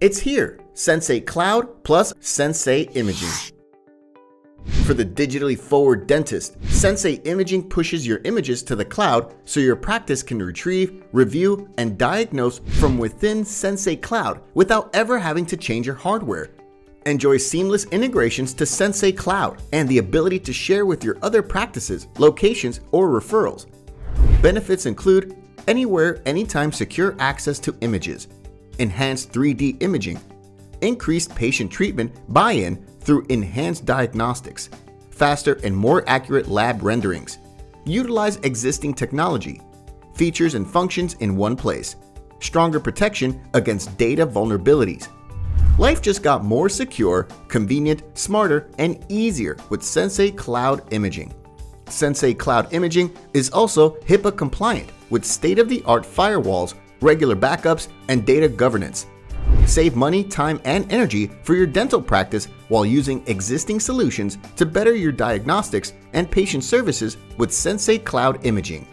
It's here, Sensei Cloud plus Sensei Imaging. For the digitally forward dentist, Sensei Imaging pushes your images to the cloud so your practice can retrieve, review, and diagnose from within Sensei Cloud without ever having to change your hardware. Enjoy seamless integrations to Sensei Cloud and the ability to share with your other practices, locations, or referrals. Benefits include anywhere, anytime secure access to images, enhanced 3D imaging, increased patient treatment buy-in through enhanced diagnostics, faster and more accurate lab renderings, utilize existing technology, features and functions in one place, stronger protection against data vulnerabilities. Life just got more secure, convenient, smarter, and easier with Sensei Cloud Imaging. Sensei Cloud Imaging is also HIPAA compliant with state-of-the-art firewalls regular backups, and data governance. Save money, time, and energy for your dental practice while using existing solutions to better your diagnostics and patient services with Sensei Cloud Imaging.